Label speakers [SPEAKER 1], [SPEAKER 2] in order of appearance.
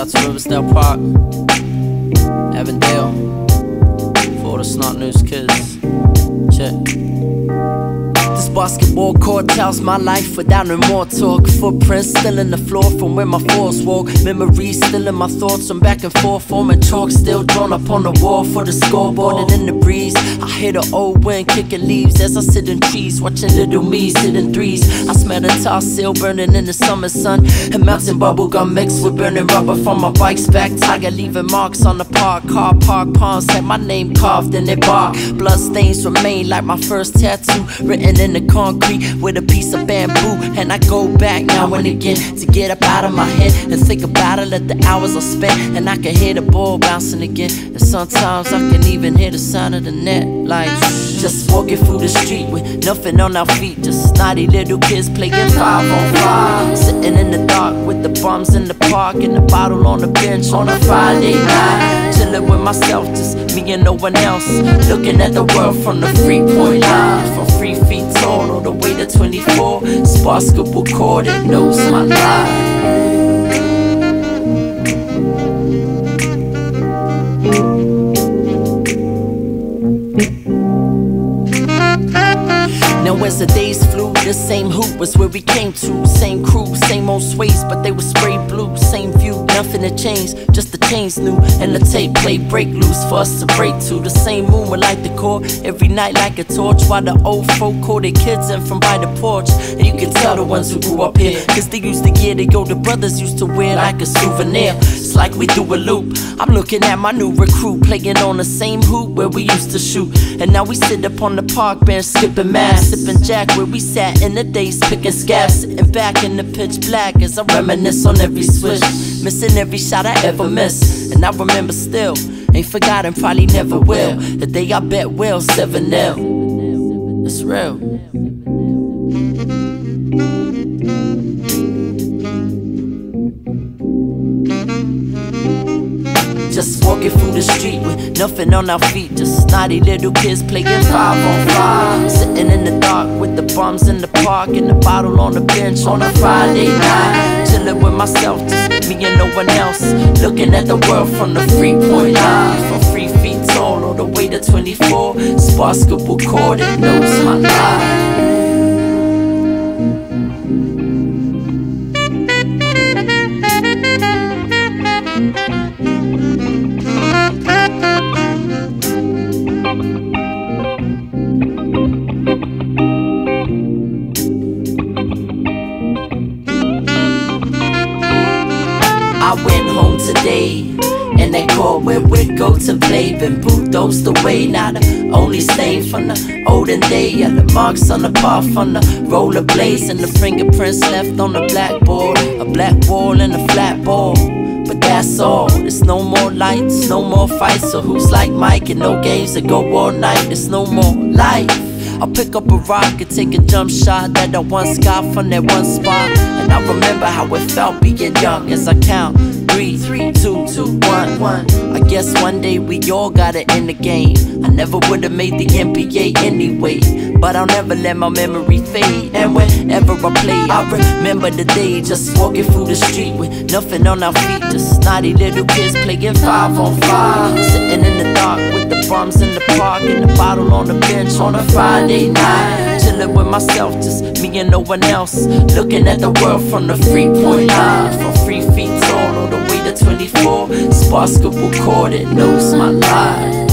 [SPEAKER 1] out to Riversdale Park, Avondale, for the snot news kids. Check. This basketball court tells my life without no more talk. Footprints still in the floor from where my fours walk. Memories still in my thoughts. I'm back and forth, forming chalk still drawn up on the wall for the scoreboard and in the breeze. I hear the old wind kicking leaves as I sit in trees, watching little me sitting threes. I smell the tar seal burning in the summer sun, and bubble gum mixed with burning rubber from my bike's back tire, leaving marks on the park. Car park palms had my name carved in their bark. Blood stains remain like my first tattoo, written in the concrete with a piece of bamboo. And I go back now and again to get up out of my head and think about it. Let the hours I spent, and I can hear the ball bouncing again. And sometimes I can even hear the sound of the net. Like just walking through the street with nothing on our feet, just snotty little kids playing five on five. Sitting in the dark with the bums in the park and the bottle on the bench on a Friday night. Chilling with myself, just me and no one else. Looking at the world from the free point line. From three feet tall 24. Basketball court, that knows my life. Now as the days flew, the same hoop was where we came to. Same crew, same old sways, but they were. Same nothing had changed, just the chains new. And the tape play break loose for us to break to. The same moon would light the core every night like a torch. While the old folk call their kids in from by the porch. And you can tell the ones who grew up here, cause they used to get it. Yo, the brothers used to wear like a souvenir. It's like we do a loop. I'm looking at my new recruit, playing on the same hoop where we used to shoot. And now we sit up on the park bench, skipping mass, sipping jack where we sat in the days, picking scabs, sitting back in the pitch black as I reminisce on every swish, missing every shot I ever missed. And I remember still, ain't forgotten, probably never will. The day I bet will, 7 0. It's real. Just walking through the street with nothing on our feet. Just snotty little kids playing five on five. Sitting in the dark with the bums in the park and the bottle on the bench on a Friday night. Chilling with myself, just me and no one else. Looking at the world from the free point line. From three feet tall all the way to 24. Basketball court, it knows my life. I went home today and they called where we'd go to play. Been bulldozed away, now the only stain from the olden day. Are the marks on the path on the rollerblades and the fingerprints left on the blackboard. A black wall and a flat ball. But that's all. There's no more lights, no more fights. So who's like Mike and no games that go all night? There's no more life. I'll pick up a rock and take a jump shot that I once got from that one spot. And I remember how it felt being young as I count three, three, two, two, one, one. I guess one day we all gotta end the game. I never would have made the NBA anyway, but I'll never let my memory fade. And whenever I play, I remember the day just walking through the street with nothing on our feet, just snotty little kids playing five on five, sitting in the dark with the bums in the park and the bottle on the bench on a Friday night. Chilling with myself, just me and no one else. Looking at the world from the free point line. From three feet tall all the way to 24. Basketball court, it knows my life.